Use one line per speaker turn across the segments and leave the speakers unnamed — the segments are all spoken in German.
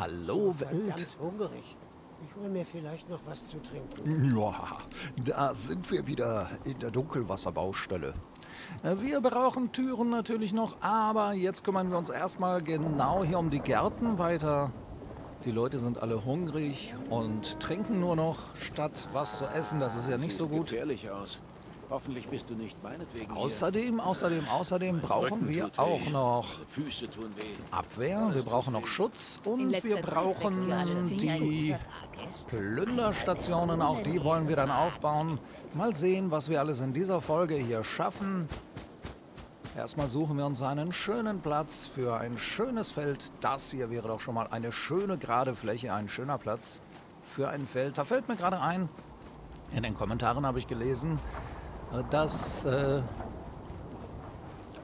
Hallo Welt.
Verdammt hungrig. Ich hole mir vielleicht noch was zu trinken.
Ja, da sind wir wieder in der Dunkelwasserbaustelle. Äh, Wir brauchen Türen natürlich noch, aber jetzt kümmern wir uns erstmal genau hier um die Gärten weiter. Die Leute sind alle hungrig und trinken nur noch, statt was zu essen. Das ist ja nicht so
Sieht
gut.
gefährlich aus. Hoffentlich bist du nicht meinetwegen
Außerdem, außerdem, außerdem brauchen wir auch noch
hier. Füße tun weh.
Abwehr, wir brauchen noch Schutz und wir brauchen
hier
die. Plünderstationen, auch die wollen wir dann aufbauen. Mal sehen, was wir alles in dieser Folge hier schaffen. Erstmal suchen wir uns einen schönen Platz für ein schönes Feld. Das hier wäre doch schon mal eine schöne gerade Fläche, ein schöner Platz für ein Feld. Da fällt mir gerade ein, in den Kommentaren habe ich gelesen, dass, äh,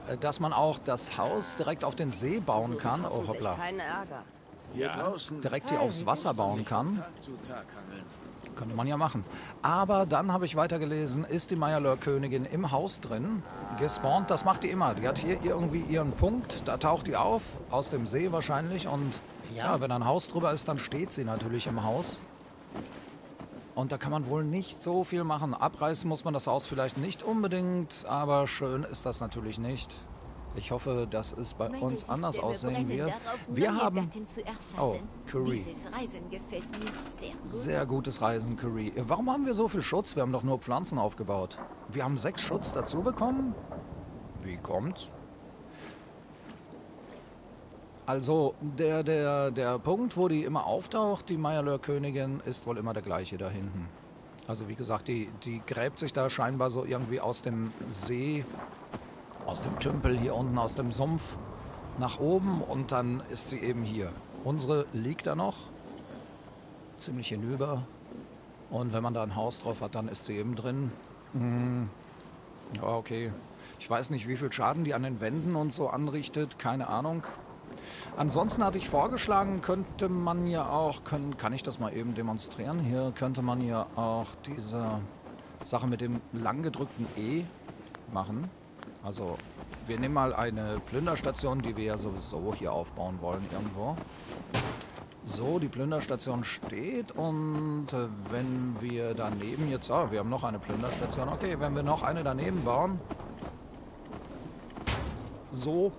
äh, dass man auch das Haus direkt auf den See bauen kann. Oh hoppla.
keinen Ärger.
Hier draußen
Direkt hier aufs Wasser bauen kann. Könnte man ja machen. Aber dann habe ich weitergelesen, ist die Meyerlör-Königin im Haus drin, gespawnt. Das macht die immer. Die hat hier irgendwie ihren Punkt, da taucht die auf, aus dem See wahrscheinlich. Und ja, wenn ein Haus drüber ist, dann steht sie natürlich im Haus. Und da kann man wohl nicht so viel machen. Abreißen muss man das Haus vielleicht nicht unbedingt, aber schön ist das natürlich nicht. Ich hoffe, dass es bei
Meine
uns anders
Systeme
aussehen
brennen
wird. Wir haben. Oh, Curry.
Dieses Reisen gefällt mir sehr gut.
Sehr gutes Reisen, Curry. Warum haben wir so viel Schutz? Wir haben doch nur Pflanzen aufgebaut. Wir haben sechs Schutz dazu bekommen? Wie kommt's? Also, der, der, der Punkt, wo die immer auftaucht, die Meyerlöhr-Königin, ist wohl immer der gleiche da hinten. Also wie gesagt, die, die gräbt sich da scheinbar so irgendwie aus dem See, aus dem Tümpel hier unten, aus dem Sumpf nach oben und dann ist sie eben hier. Unsere liegt da noch, ziemlich hinüber. Und wenn man da ein Haus drauf hat, dann ist sie eben drin. Hm. Ja, okay. Ich weiß nicht, wie viel Schaden die an den Wänden und so anrichtet, keine Ahnung. Ansonsten hatte ich vorgeschlagen, könnte man ja auch, können, kann ich das mal eben demonstrieren? Hier könnte man ja auch diese Sache mit dem lang gedrückten E machen. Also wir nehmen mal eine Plünderstation, die wir ja sowieso hier aufbauen wollen irgendwo. So, die Plünderstation steht und äh, wenn wir daneben jetzt, ah, wir haben noch eine Plünderstation. Okay, wenn wir noch eine daneben bauen, so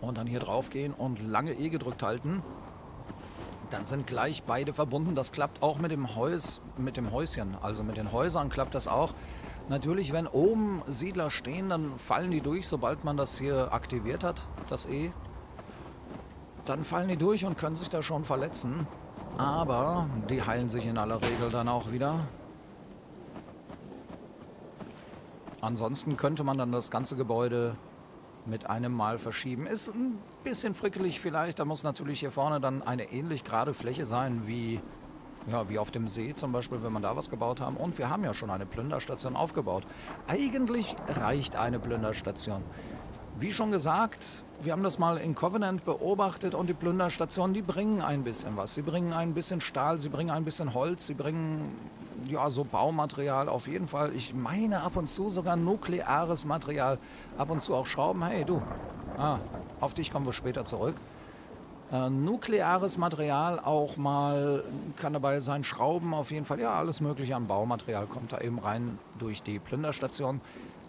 und dann hier drauf gehen und lange E gedrückt halten, dann sind gleich beide verbunden. Das klappt auch mit dem Haus, mit dem Häuschen, also mit den Häusern klappt das auch. Natürlich, wenn oben Siedler stehen, dann fallen die durch, sobald man das hier aktiviert hat, das E. Dann fallen die durch und können sich da schon verletzen. Aber die heilen sich in aller Regel dann auch wieder. Ansonsten könnte man dann das ganze Gebäude mit einem Mal verschieben. Ist ein bisschen frickelig vielleicht. Da muss natürlich hier vorne dann eine ähnlich gerade Fläche sein wie, ja, wie auf dem See zum Beispiel, wenn man da was gebaut haben. Und wir haben ja schon eine Plünderstation aufgebaut. Eigentlich reicht eine Plünderstation. Wie schon gesagt, wir haben das mal in Covenant beobachtet und die Plünderstationen, die bringen ein bisschen was. Sie bringen ein bisschen Stahl, sie bringen ein bisschen Holz, sie bringen ja so Baumaterial auf jeden Fall. Ich meine ab und zu sogar nukleares Material, ab und zu auch Schrauben. Hey du, ah, auf dich kommen wir später zurück. Äh, nukleares Material auch mal kann dabei sein, Schrauben auf jeden Fall. Ja, alles mögliche an Baumaterial kommt da eben rein durch die Plünderstation.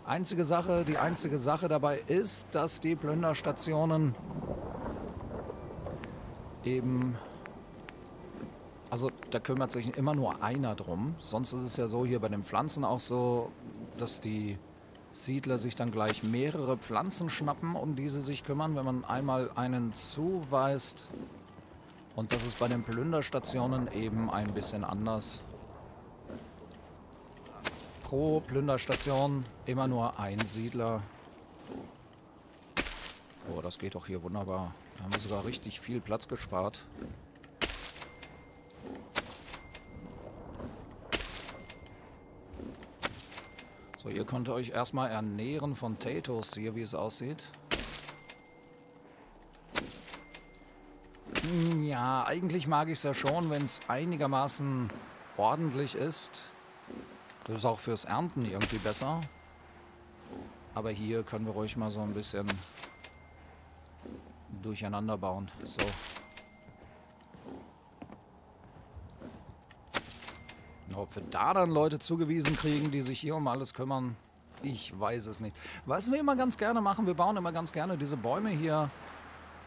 Einzige Sache, die einzige Sache dabei ist, dass die Plünderstationen eben, also da kümmert sich immer nur einer drum. Sonst ist es ja so hier bei den Pflanzen auch so, dass die Siedler sich dann gleich mehrere Pflanzen schnappen, um diese sich kümmern, wenn man einmal einen zuweist. Und das ist bei den Plünderstationen eben ein bisschen anders. Pro Plünderstation immer nur ein Siedler. Oh, das geht doch hier wunderbar. Da haben wir sogar richtig viel Platz gespart. So, ihr könnt euch erstmal ernähren von Tatos hier, wie es aussieht. Hm, Ja, eigentlich mag ich es ja schon, wenn es einigermaßen ordentlich ist. Das ist auch fürs Ernten irgendwie besser. Aber hier können wir ruhig mal so ein bisschen durcheinander bauen. So. Ob wir da dann Leute zugewiesen kriegen, die sich hier um alles kümmern, ich weiß es nicht. Was wir immer ganz gerne machen, wir bauen immer ganz gerne diese Bäume hier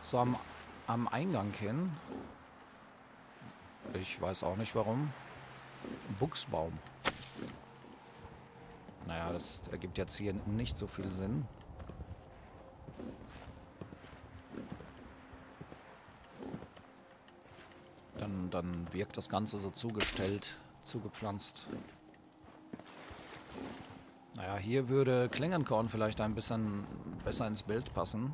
so am, am Eingang hin. Ich weiß auch nicht warum. Buchsbaum. Naja, das ergibt jetzt hier nicht so viel Sinn. Dann, dann wirkt das Ganze so zugestellt, zugepflanzt. Naja, hier würde Klingenkorn vielleicht ein bisschen besser ins Bild passen.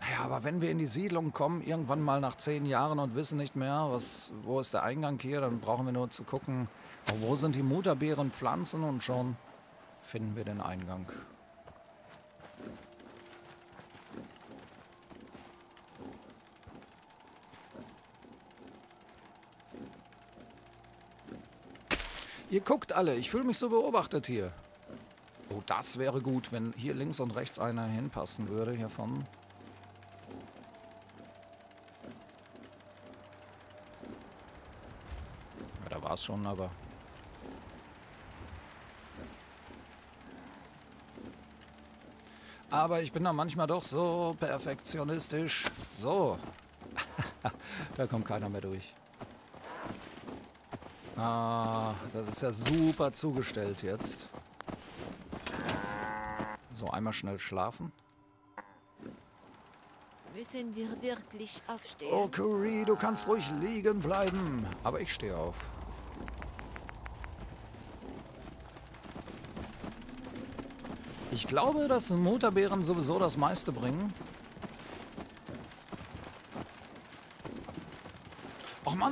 Naja, aber wenn wir in die Siedlung kommen, irgendwann mal nach zehn Jahren und wissen nicht mehr, was, wo ist der Eingang hier, dann brauchen wir nur zu gucken, wo sind die Mutterbeerenpflanzen und schon finden wir den Eingang. Ihr guckt alle, ich fühle mich so beobachtet hier. Oh, das wäre gut, wenn hier links und rechts einer hinpassen würde hiervon. Ja, da war es schon, aber... Aber ich bin da manchmal doch so perfektionistisch. So. da kommt keiner mehr durch. Ah, das ist ja super zugestellt jetzt. So, einmal schnell schlafen.
Müssen wir wirklich aufstehen?
Oh, Curry, du kannst ruhig liegen bleiben. Aber ich stehe auf. Ich glaube, dass Mutterbeeren sowieso das meiste bringen.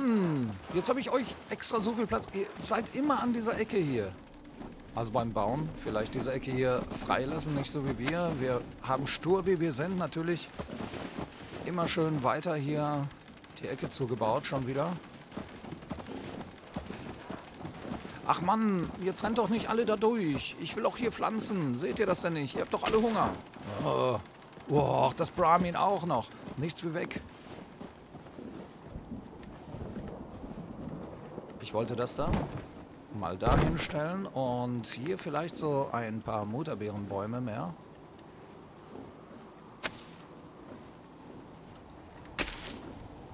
Mann, jetzt habe ich euch extra so viel Platz. Ihr seid immer an dieser Ecke hier. Also beim Bauen vielleicht diese Ecke hier freilassen, nicht so wie wir. Wir haben stur, wie wir sind, natürlich immer schön weiter hier die Ecke zugebaut, schon wieder. Ach Mann, jetzt rennt doch nicht alle da durch. Ich will auch hier pflanzen. Seht ihr das denn nicht? Ihr habt doch alle Hunger. Oh, oh das Brahmin auch noch. Nichts wie weg. Ich wollte das da mal da hinstellen und hier vielleicht so ein paar Mutterbeerenbäume mehr.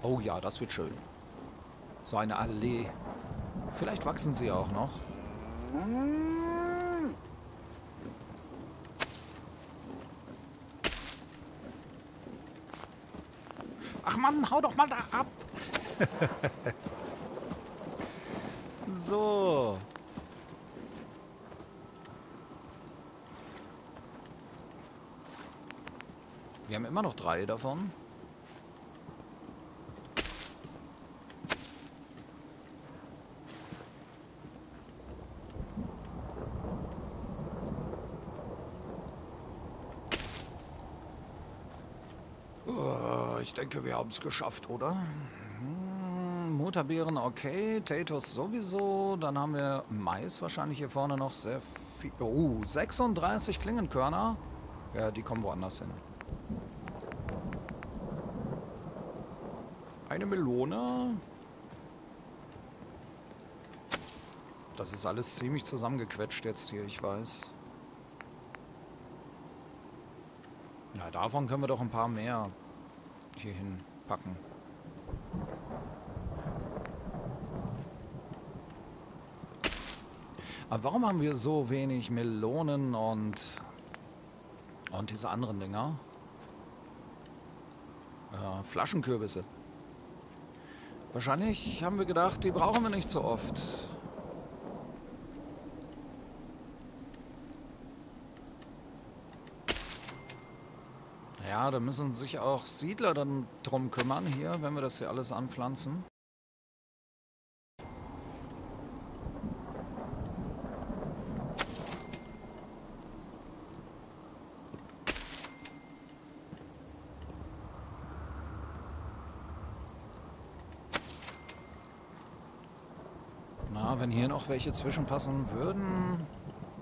Oh ja, das wird schön. So eine Allee. Vielleicht wachsen sie auch noch. Ach Mann, hau doch mal da ab. so. Wir haben immer noch drei davon. Oh, ich denke, wir haben es geschafft, oder? Mutterbeeren okay, Tatos sowieso. Dann haben wir Mais wahrscheinlich hier vorne noch sehr viel. Oh, 36 Klingenkörner. Ja, die kommen woanders hin. Eine Melone. Das ist alles ziemlich zusammengequetscht jetzt hier, ich weiß. Ja, davon können wir doch ein paar mehr hier hinpacken. Aber warum haben wir so wenig Melonen und, und diese anderen Dinger? Äh, Flaschenkürbisse. Wahrscheinlich haben wir gedacht, die brauchen wir nicht so oft. Ja, da müssen sich auch Siedler dann drum kümmern hier, wenn wir das hier alles anpflanzen. Na, wenn hier noch welche zwischenpassen würden,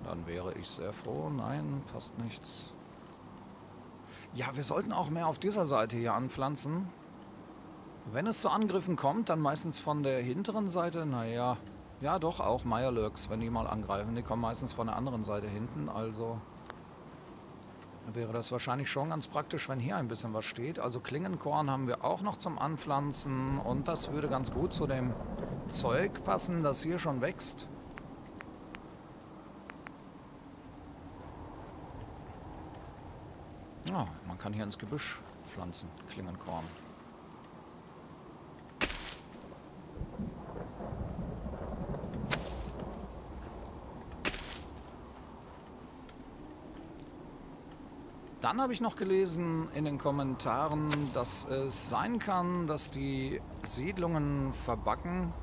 dann wäre ich sehr froh. Nein, passt nichts. Ja, wir sollten auch mehr auf dieser Seite hier anpflanzen. Wenn es zu Angriffen kommt, dann meistens von der hinteren Seite. Naja, ja doch, auch Mirelurks, wenn die mal angreifen. Die kommen meistens von der anderen Seite hinten, also wäre das wahrscheinlich schon ganz praktisch, wenn hier ein bisschen was steht. Also Klingenkorn haben wir auch noch zum Anpflanzen und das würde ganz gut zu dem Zeug passen, das hier schon wächst. Ja, man kann hier ins Gebüsch pflanzen, Klingenkorn. Dann habe ich noch gelesen in den Kommentaren, dass es sein kann, dass die Siedlungen verbacken,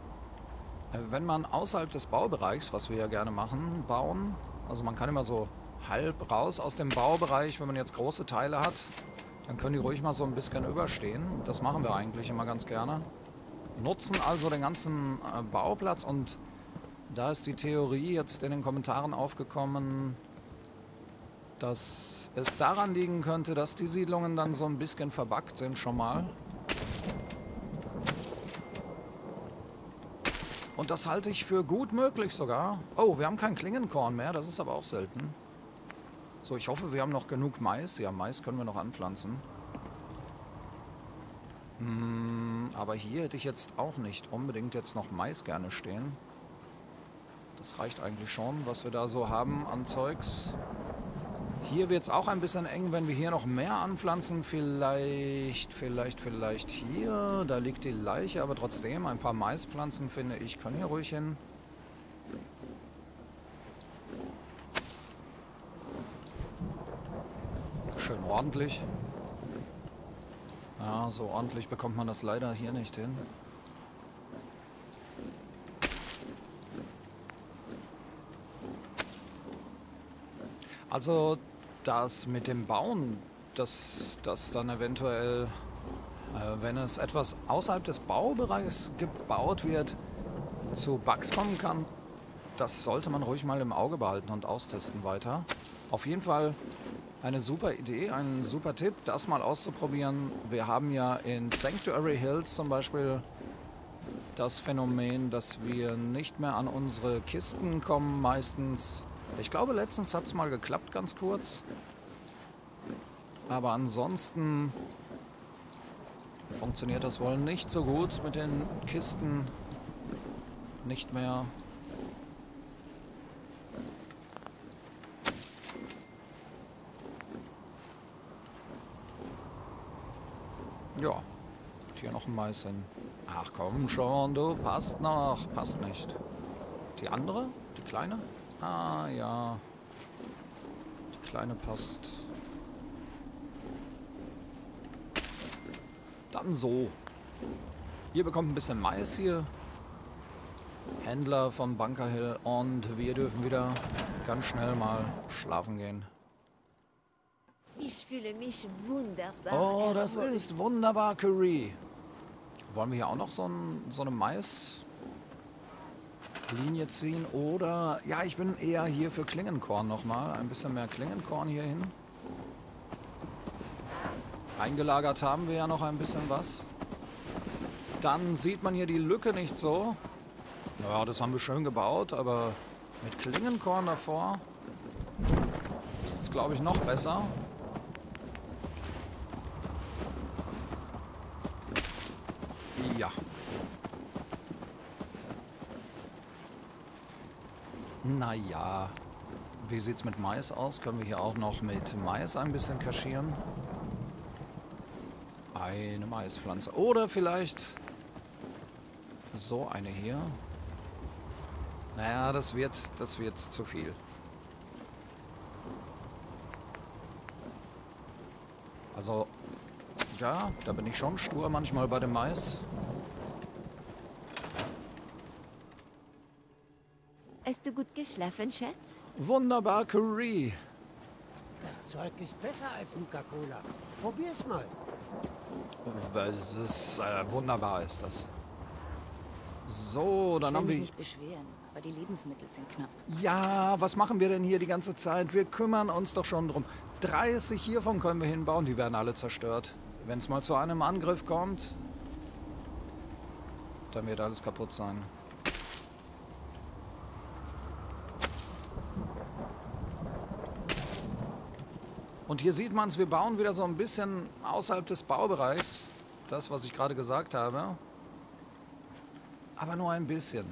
wenn man außerhalb des Baubereichs, was wir ja gerne machen, bauen. Also man kann immer so halb raus aus dem Baubereich, wenn man jetzt große Teile hat. Dann können die ruhig mal so ein bisschen überstehen. Das machen wir eigentlich immer ganz gerne. Nutzen also den ganzen äh, Bauplatz und da ist die Theorie jetzt in den Kommentaren aufgekommen, dass es daran liegen könnte, dass die Siedlungen dann so ein bisschen verbackt sind schon mal. Und das halte ich für gut möglich sogar. Oh, wir haben kein Klingenkorn mehr, das ist aber auch selten. So, ich hoffe, wir haben noch genug Mais. Ja, Mais können wir noch anpflanzen. Hm, aber hier hätte ich jetzt auch nicht unbedingt jetzt noch Mais gerne stehen. Das reicht eigentlich schon, was wir da so haben an Zeugs. Hier wird es auch ein bisschen eng, wenn wir hier noch mehr anpflanzen. Vielleicht, vielleicht, vielleicht hier. Da liegt die Leiche, aber trotzdem ein paar Maispflanzen, finde ich, können hier ruhig hin. Schön ordentlich. Ja, so ordentlich bekommt man das leider hier nicht hin. Also das mit dem Bauen, dass das dann eventuell, äh, wenn es etwas außerhalb des Baubereichs gebaut wird, zu Bugs kommen kann, das sollte man ruhig mal im Auge behalten und austesten weiter. Auf jeden Fall eine super Idee, ein super Tipp, das mal auszuprobieren. Wir haben ja in Sanctuary Hills zum Beispiel das Phänomen, dass wir nicht mehr an unsere Kisten kommen meistens ich glaube, letztens hat es mal geklappt, ganz kurz. Aber ansonsten funktioniert das wohl nicht so gut mit den Kisten. Nicht mehr. Ja, hier noch ein Mais hin. Ach komm schon, du passt noch. Passt nicht. Die andere? Die kleine? Ah, ja. Die kleine passt. Dann so. Ihr bekommt ein bisschen Mais hier. Händler von Bunker Hill und wir dürfen wieder ganz schnell mal schlafen gehen.
Ich fühle mich wunderbar.
Oh, das ist wunderbar, Curry. Wollen wir hier auch noch so, ein, so eine Mais Linie ziehen oder... Ja, ich bin eher hier für Klingenkorn nochmal. Ein bisschen mehr Klingenkorn hier hin. Eingelagert haben wir ja noch ein bisschen was. Dann sieht man hier die Lücke nicht so. Ja, das haben wir schön gebaut, aber mit Klingenkorn davor ist es, glaube ich, noch besser. Ja, Naja, wie sieht es mit Mais aus? Können wir hier auch noch mit Mais ein bisschen kaschieren? Eine Maispflanze. Oder vielleicht so eine hier. Naja, das wird, das wird zu viel. Also, ja, da bin ich schon stur manchmal bei dem Mais.
Hast du gut geschlafen, Schatz?
Wunderbar, Curry.
Das Zeug ist besser als Nuka-Cola. Probier's mal.
Es ist äh, wunderbar, ist das. So, dann
ich will
haben
mich
wir.
nicht beschweren, aber die Lebensmittel sind knapp.
Ja, was machen wir denn hier die ganze Zeit? Wir kümmern uns doch schon drum. 30 hiervon können wir hinbauen, die werden alle zerstört. Wenn es mal zu einem Angriff kommt, Dann wird alles kaputt sein. Und hier sieht man es, wir bauen wieder so ein bisschen außerhalb des Baubereichs. Das, was ich gerade gesagt habe. Aber nur ein bisschen.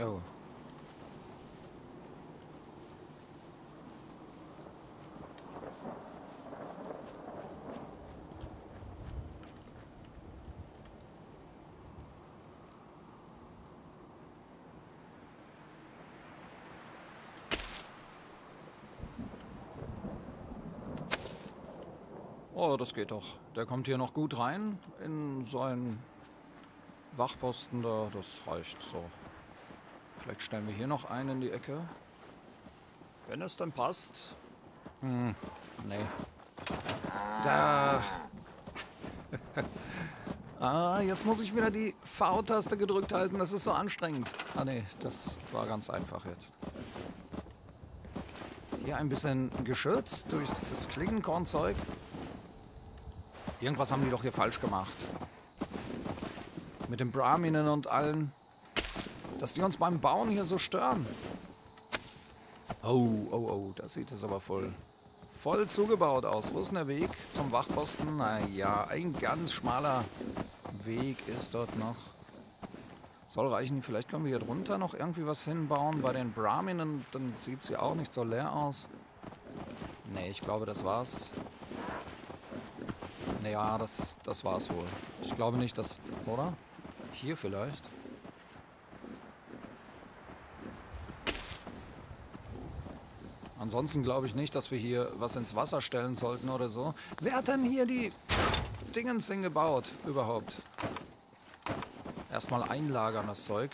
Oh. Oh, das geht doch. Der kommt hier noch gut rein in seinen Wachposten da. Das reicht so. Vielleicht stellen wir hier noch einen in die Ecke. Wenn es dann passt. Hm, nee. Da. ah, jetzt muss ich wieder die V-Taste gedrückt halten. Das ist so anstrengend. Ah, nee, das war ganz einfach jetzt. Hier ein bisschen geschützt durch das Klingenkornzeug. Irgendwas haben die doch hier falsch gemacht. Mit den Brahminen und allen. Dass die uns beim Bauen hier so stören. Oh, oh, oh, das sieht es aber voll, voll zugebaut aus. Wo ist denn der Weg zum Wachposten? Naja, ein ganz schmaler Weg ist dort noch. Soll reichen. Vielleicht können wir hier drunter noch irgendwie was hinbauen. Bei den Brahminen, dann sieht sie auch nicht so leer aus. Nee, ich glaube, das war's. Naja, das, das war's wohl. Ich glaube nicht, dass... Oder? Hier vielleicht? Ansonsten glaube ich nicht, dass wir hier was ins Wasser stellen sollten oder so. Wer hat denn hier die Dingens hingebaut überhaupt? Erstmal einlagern das Zeug.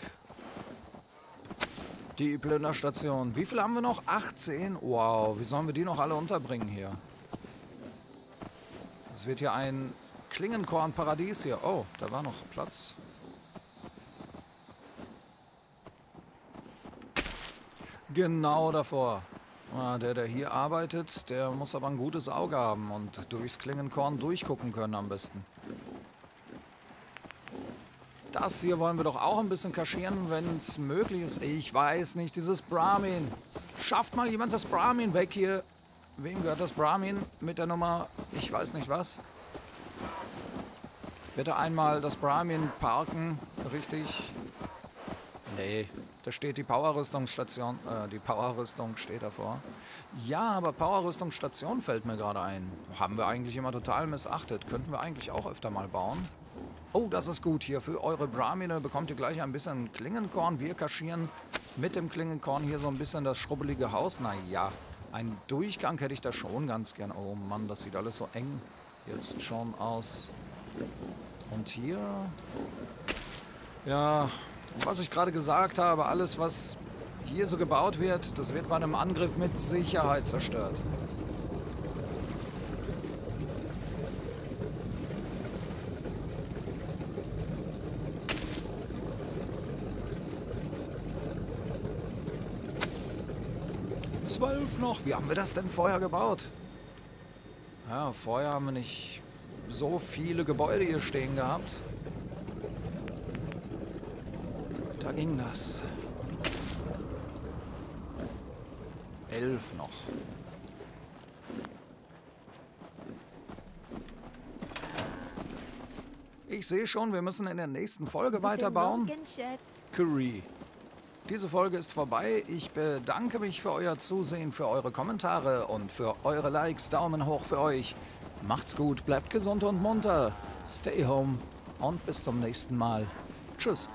Die Plünderstation. Wie viel haben wir noch? 18? Wow, wie sollen wir die noch alle unterbringen hier? Es wird hier ein Klingenkornparadies hier. Oh, da war noch Platz. Genau davor. Ah, der, der hier arbeitet, der muss aber ein gutes Auge haben und durchs Klingenkorn durchgucken können am besten. Das hier wollen wir doch auch ein bisschen kaschieren, wenn es möglich ist. Ich weiß nicht, dieses Brahmin. Schafft mal jemand das Brahmin weg hier. Wem gehört das Brahmin mit der Nummer, ich weiß nicht was. Bitte einmal das Brahmin parken, richtig. Nee, da steht die Powerrüstungsstation, äh, die Powerrüstung steht davor. Ja, aber Powerrüstungsstation fällt mir gerade ein. Haben wir eigentlich immer total missachtet. Könnten wir eigentlich auch öfter mal bauen. Oh, das ist gut hier. Für eure Brahmine bekommt ihr gleich ein bisschen Klingenkorn. Wir kaschieren mit dem Klingenkorn hier so ein bisschen das schrubbelige Haus. Naja, ein Durchgang hätte ich da schon ganz gern. Oh Mann, das sieht alles so eng jetzt schon aus. Und hier... Ja, was ich gerade gesagt habe, alles was hier so gebaut wird, das wird bei einem Angriff mit Sicherheit zerstört. Noch. Wie haben wir das denn vorher gebaut? Ja, vorher haben wir nicht so viele Gebäude hier stehen gehabt. Da ging das. Elf noch. Ich sehe schon, wir müssen in der nächsten Folge weiterbauen. Curry. Diese Folge ist vorbei. Ich bedanke mich für euer Zusehen, für eure Kommentare und für eure Likes. Daumen hoch für euch. Macht's gut, bleibt gesund und munter. Stay home und bis zum nächsten Mal. Tschüss.